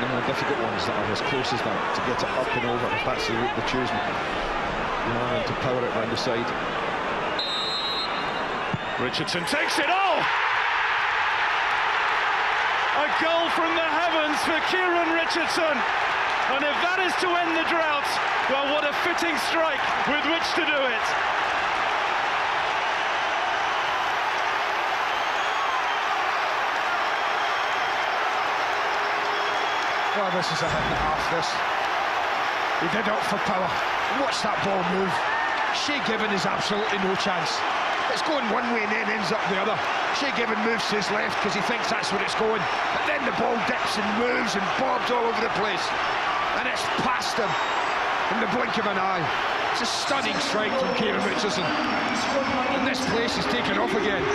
the more difficult ones that are as close as that to get it up and over if that's the route they're choosing. And to power it round the side. Richardson takes it. Oh! A goal from the heavens for Kieran Richardson. And if that is to end the drought, well, what a fitting strike with which to do it. Well, this is a hit and a half, this. He did it for power. Watch that ball move. Shay Given is absolutely no chance. It's going one way and then ends up the other. Shay Given moves to his left because he thinks that's where it's going. But then the ball dips and moves and bobs all over the place. And it's past him in the blink of an eye. It's a stunning strike from Kieran Richardson. And this place is taking off again.